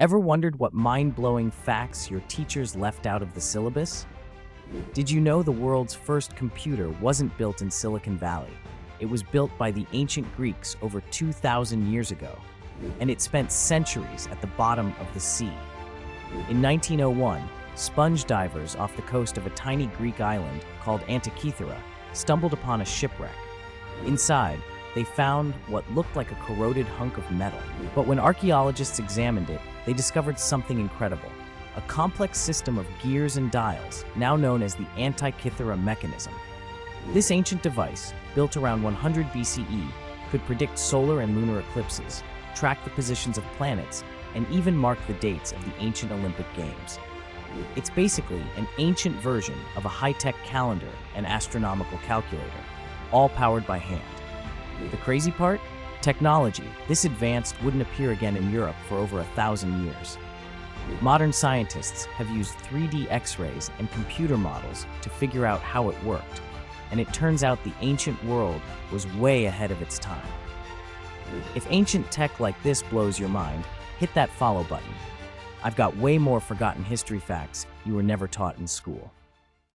Ever wondered what mind-blowing facts your teachers left out of the syllabus? Did you know the world's first computer wasn't built in Silicon Valley? It was built by the ancient Greeks over 2,000 years ago, and it spent centuries at the bottom of the sea. In 1901, sponge divers off the coast of a tiny Greek island called Antikythera stumbled upon a shipwreck. Inside, they found what looked like a corroded hunk of metal. But when archaeologists examined it, they discovered something incredible a complex system of gears and dials, now known as the Antikythera mechanism. This ancient device, built around 100 BCE, could predict solar and lunar eclipses, track the positions of planets, and even mark the dates of the ancient Olympic Games. It's basically an ancient version of a high-tech calendar and astronomical calculator, all powered by hand. The crazy part? Technology, this advanced wouldn't appear again in Europe for over a thousand years. Modern scientists have used 3D X-rays and computer models to figure out how it worked, and it turns out the ancient world was way ahead of its time. If ancient tech like this blows your mind, hit that follow button. I've got way more forgotten history facts you were never taught in school.